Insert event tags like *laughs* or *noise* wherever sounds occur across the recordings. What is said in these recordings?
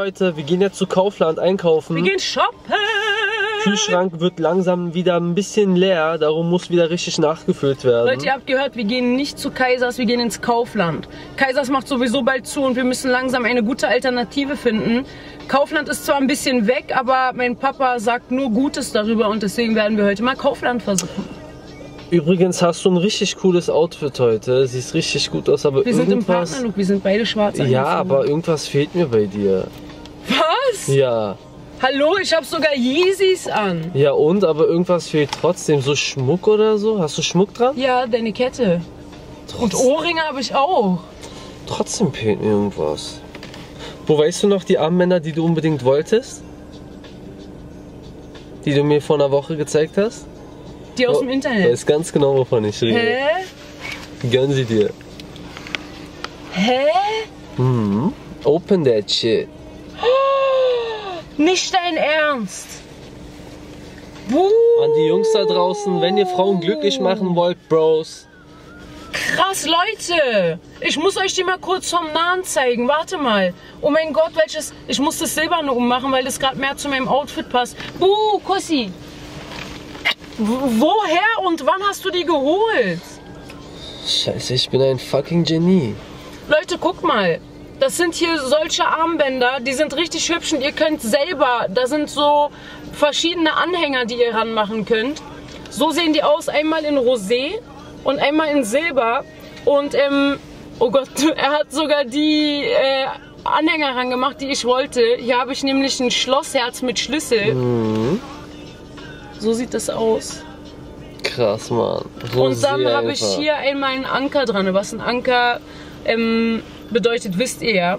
Leute, wir gehen jetzt zu Kaufland einkaufen. Wir gehen shoppen. Kühlschrank wird langsam wieder ein bisschen leer, darum muss wieder richtig nachgefüllt werden. Leute, ihr habt gehört, wir gehen nicht zu Kaisers, wir gehen ins Kaufland. Kaisers macht sowieso bald zu und wir müssen langsam eine gute Alternative finden. Kaufland ist zwar ein bisschen weg, aber mein Papa sagt nur Gutes darüber und deswegen werden wir heute mal Kaufland versuchen. Übrigens hast du ein richtig cooles Outfit heute. Siehst richtig gut aus, aber Wir sind im irgendwas. Partnerlook, wir sind beide schwarz ja, aber irgendwas fehlt mir bei dir. Was? Ja. Hallo, ich habe sogar Yeezys an. Ja und, aber irgendwas fehlt trotzdem. So Schmuck oder so? Hast du Schmuck dran? Ja, deine Kette. Und Ohrringe habe ich auch. Trotzdem fehlt mir irgendwas. Wo weißt du noch die Armbänder, die du unbedingt wolltest? Die du mir vor einer Woche gezeigt hast? Die aus dem Du Internet. weißt ganz genau, wovon ich rede. Hä? Gönn sie dir. Hä? Mhm. Open that shit. Nicht dein Ernst. Buh. An die Jungs da draußen, wenn ihr Frauen glücklich machen wollt, Bros. Krass, Leute! Ich muss euch die mal kurz vom Nahen zeigen. Warte mal. Oh mein Gott, welches. Ich muss das Silberne ummachen, weil das gerade mehr zu meinem Outfit passt. Buh, Kussi! Woher und wann hast du die geholt? Scheiße, ich bin ein fucking Genie. Leute, guck mal. Das sind hier solche Armbänder, die sind richtig hübsch und ihr könnt selber, da sind so verschiedene Anhänger, die ihr ranmachen könnt. So sehen die aus, einmal in Rosé und einmal in Silber. Und ähm, oh Gott, *laughs* er hat sogar die äh, Anhänger rangemacht, die ich wollte. Hier habe ich nämlich ein Schlossherz mit Schlüssel. So sieht das aus. Krass, Mann. Und dann Rosé habe ich hier einmal einen Anker dran. Was ein Anker ähm, bedeutet, wisst ihr ja.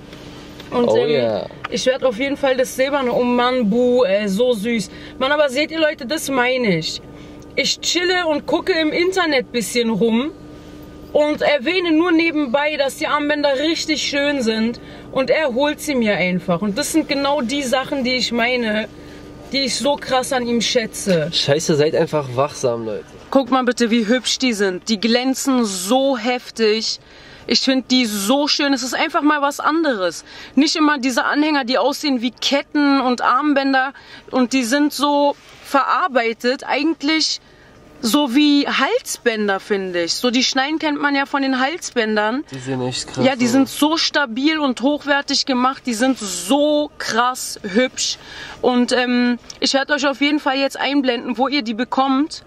Und Oh ähm, ja. ich werde auf jeden Fall das Silberne um Mann, buh, äh, so süß. Mann, aber seht ihr Leute, das meine ich. Ich chille und gucke im Internet bisschen rum und erwähne nur nebenbei, dass die Armbänder richtig schön sind und er holt sie mir einfach. Und das sind genau die Sachen, die ich meine, die ich so krass an ihm schätze. Scheiße, seid einfach wachsam, Leute. Guck mal bitte, wie hübsch die sind. Die glänzen so heftig. Ich finde die so schön. Es ist einfach mal was anderes. Nicht immer diese Anhänger, die aussehen wie Ketten und Armbänder und die sind so verarbeitet. Eigentlich so wie Halsbänder, finde ich. So die Schneiden kennt man ja von den Halsbändern. Die sehen echt krass Ja, die sind so stabil und hochwertig gemacht. Die sind so krass hübsch. Und ähm, ich werde euch auf jeden Fall jetzt einblenden, wo ihr die bekommt.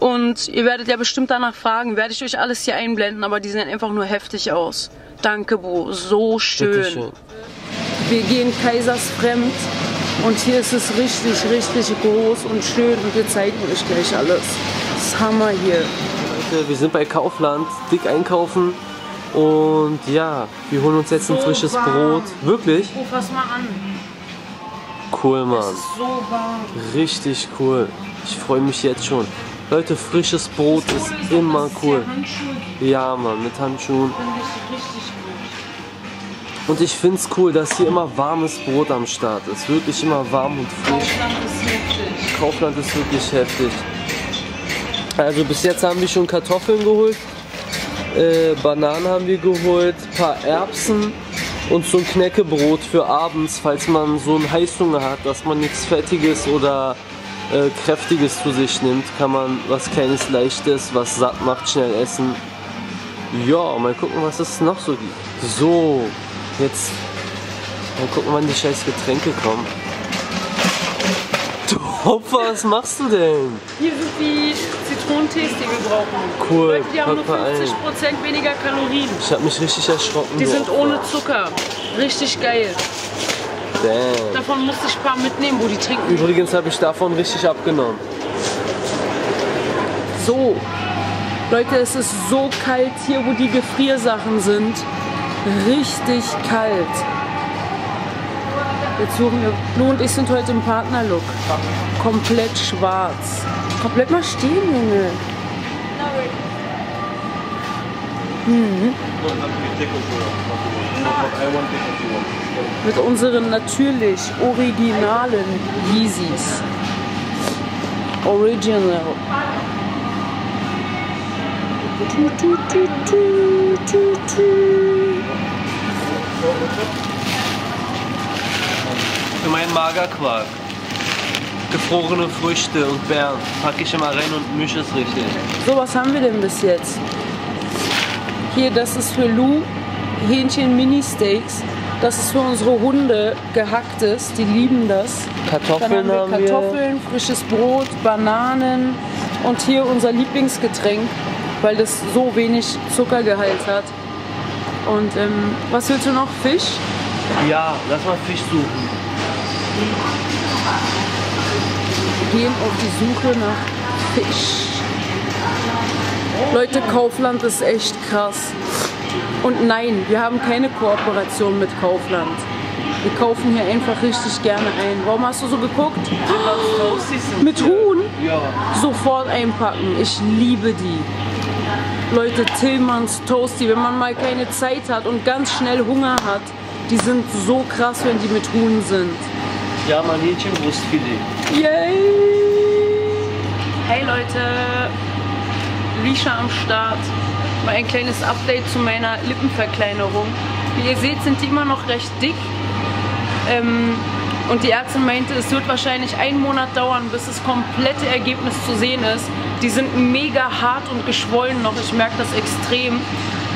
Und ihr werdet ja bestimmt danach fragen, werde ich euch alles hier einblenden, aber die sehen einfach nur heftig aus. Danke, Bo. So schön. Wir gehen kaisersfremd und hier ist es richtig, richtig groß und schön und wir zeigen euch gleich alles. Das ist Hammer hier. Leute, wir sind bei Kaufland, dick einkaufen. Und ja, wir holen uns jetzt ein So frisches warm. Brot. Wirklich? Ruf was mal an. Cool, Mann. so warm. Richtig cool. Ich freue mich jetzt schon. Leute, frisches Brot ist immer cool. Ja, Mann, mit Handschuhen. Und ich finde es cool, dass hier immer warmes Brot am Start ist. Wirklich immer warm und frisch. Kaufland ist wirklich heftig. Also bis jetzt haben wir schon Kartoffeln geholt, äh, Bananen haben wir geholt, paar Erbsen und so ein Knäckebrot für abends, falls man so einen Heißhunger hat, dass man nichts Fettiges oder äh, Kräftiges zu sich nimmt, kann man was kleines Leichtes, was satt macht, schnell essen. Ja, mal gucken, was es noch so gibt. So, jetzt mal gucken, wann die scheiß Getränke kommen. Du Opfer, was machst du denn? Hier sind die Zitronentees, die wir brauchen. Cool, die haben nur pack mal ein. 50% weniger Kalorien. Ich hab mich richtig erschrocken. Die sind ohne Zucker. Richtig geil. Damn. Davon musste ich ein paar mitnehmen, wo die trinken. Übrigens habe ich davon richtig abgenommen. So. Leute, es ist so kalt hier, wo die Gefriersachen sind. Richtig kalt. Jetzt suchen wir. Lu und ich sind heute im Partnerlook. Komplett schwarz. Komplett mal stehen, Junge. Mit unseren natürlich originalen Yeezys. Original. Tu, tu, tu. Für meinen Magerquark. Gefrorene Früchte und Beeren packe ich immer rein und mische es richtig. So, was haben wir denn bis jetzt? Hier, das ist für Lou Hähnchen Mini-Steaks. Das ist für unsere Hunde gehacktes, die lieben das. Kartoffeln Dann haben wir. Kartoffeln, frisches Brot, Bananen und hier unser Lieblingsgetränk, weil das so wenig Zuckergehalt hat. Und ähm, was willst du noch? Fisch? Ja, lass mal Fisch suchen. Wir gehen auf die Suche nach Fisch. Leute, Kaufland ist echt krass. Und nein, wir haben keine Kooperation mit Kaufland. Wir kaufen hier einfach richtig gerne ein. Warum hast du so geguckt? Mit Huhn? Ja. Sofort einpacken. Ich liebe die. Leute, Tillmanns Toasty, wenn man mal keine Zeit hat und ganz schnell Hunger hat, die sind so krass, wenn die mit Huhn sind. Ja, mein Hähnchenbrustfilet. Yay! Hey Leute, Lisha am Start. Mal ein kleines Update zu meiner Lippenverkleinerung. Wie ihr seht, sind die immer noch recht dick. Ähm, und die Ärztin meinte, es wird wahrscheinlich einen Monat dauern, bis das komplette Ergebnis zu sehen ist. Die sind mega hart und geschwollen noch, ich merke das extrem.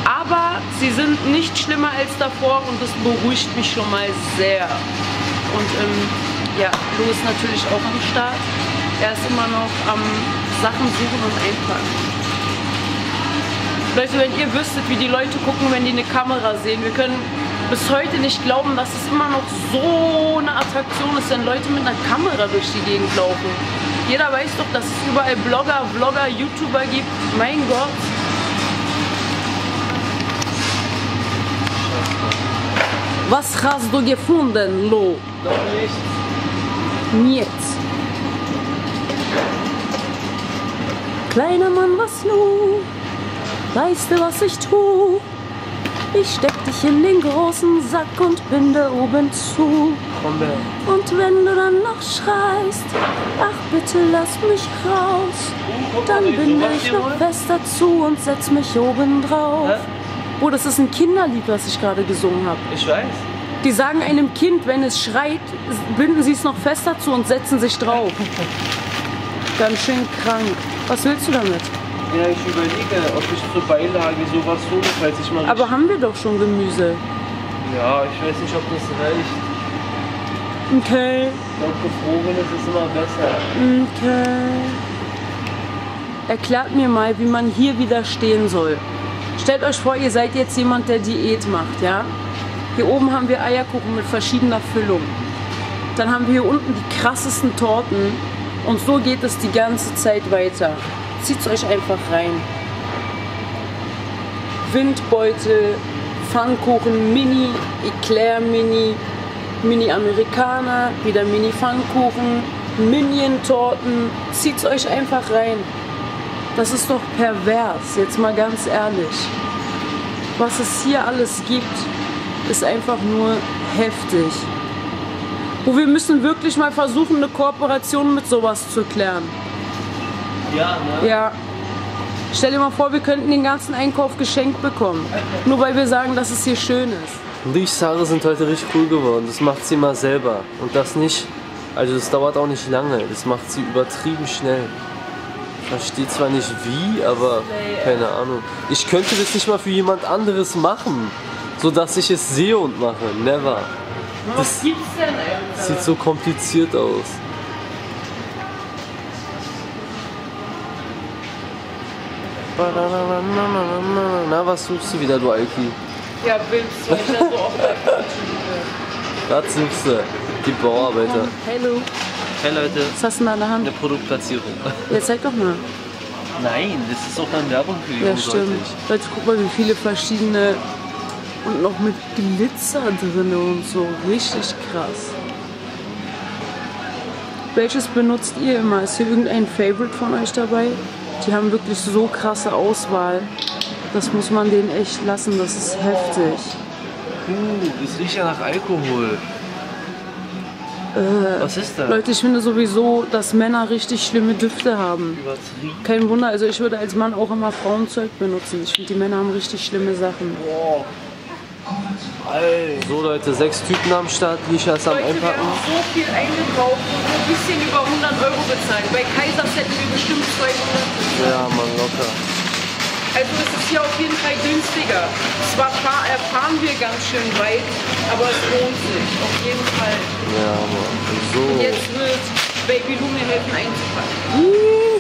Aber sie sind nicht schlimmer als davor und das beruhigt mich schon mal sehr. Und ähm, ja, Lou ist natürlich auch am Start. Er ist immer noch am Sachen suchen und einpacken. Leute, wenn ihr wüsstet, wie die Leute gucken, wenn die eine Kamera sehen, wir können bis heute nicht glauben, dass es immer noch so eine Attraktion ist, wenn Leute mit einer Kamera durch die Gegend laufen. Jeder weiß doch, dass es überall Blogger, Vlogger, YouTuber gibt. Mein Gott. Was hast du gefunden, Lo? Noch nicht. Niet. Kleiner Mann, was nu? Weißt du, was ich tu? Ich steck dich in den großen Sack und binde oben zu. Komm her. Und wenn du dann noch schreist, ach bitte lass mich raus, dann binde ich noch wohl? fester zu und setz mich oben drauf. Oh, das ist ein Kinderlied, was ich gerade gesungen habe. Ich weiß. Die sagen einem Kind, wenn es schreit, binden sie es noch fester zu und setzen sich drauf. *laughs* Ganz schön krank. Was willst du damit? Ja, ich überlege, ob ich zur Beilage sowas hole, falls ich mal. Aber haben wir doch schon Gemüse. ja, ich weiß nicht, ob das reicht. Okay, Ich glaube, gefrorenes ist immer besser. okay. Erklärt mir mal, wie man hier widerstehen soll. Stellt euch vor, ihr seid jetzt jemand, der Diät macht, ja? Hier oben haben wir Eierkuchen mit verschiedener Füllung. Dann haben wir hier unten die krassesten Torten. Und so geht es die ganze Zeit weiter. Zieht's euch einfach rein. Windbeutel, Pfannkuchen, Mini, Eclair Mini, Mini Amerikaner, wieder Mini Pfannkuchen, Minion-Torten. Zieht's euch einfach rein. Das ist doch pervers, jetzt mal ganz ehrlich. Was es hier alles gibt, ist einfach nur heftig. Wo wir müssen wirklich mal versuchen, eine Kooperation mit sowas zu klären. Ja, ne? Ja. Stell dir mal vor, wir könnten den ganzen Einkauf geschenkt bekommen. Nur weil wir sagen, dass es hier schön ist. Lichs Haare sind heute richtig cool geworden. Das macht sie mal selber. Und das nicht, also das dauert auch nicht lange. Das macht sie übertrieben schnell. Versteht zwar nicht wie, aber keine Ahnung. Ich könnte das nicht mal für jemand anderes machen. So dass ich es sehe und mache. Never. Was gibt's denn, ey? Sieht so kompliziert aus. Na, was suchst du wieder, du Alki? Ja, weil ich ja so oft Was suchst du? Die Bauarbeiter. Hallo. Hey Leute, Was hast du denn da in der Hand? eine Produktplatzierung. Ja, zeig doch mal. Nein, das ist auch dann Werbung für die Ja, stimmt. Leute, guck mal, wie viele verschiedene und noch mit Glitzer drin und so. Richtig krass. Welches benutzt ihr immer? Ist hier irgendein Favorite von euch dabei? Die haben wirklich so krasse Auswahl. Das muss man denen echt lassen. Das ist heftig. Uh, das riecht ja nach Alkohol. Was ist das? Äh, Leute, ich finde sowieso, dass Männer richtig schlimme Düfte haben. Übertrieben. Kein Wunder, also ich würde als Mann auch immer Frauenzeug benutzen. Ich finde, die Männer haben richtig schlimme Sachen. Boah. So Leute, sechs Typen am Start, Lisha ist am Leute, wir Einpacken. haben so viel eingekauft und ein bisschen über 100 Euro bezahlt. Bei Kaisers Ja, Mann, locker. Also es ist hier auf jeden Fall günstiger. Zwar fahr, äh, fahren wir ganz schön weit, aber es lohnt sich. Auf jeden Fall. Ja, Mann. So. Jetzt wird Baby Lu mir helfen einzupacken.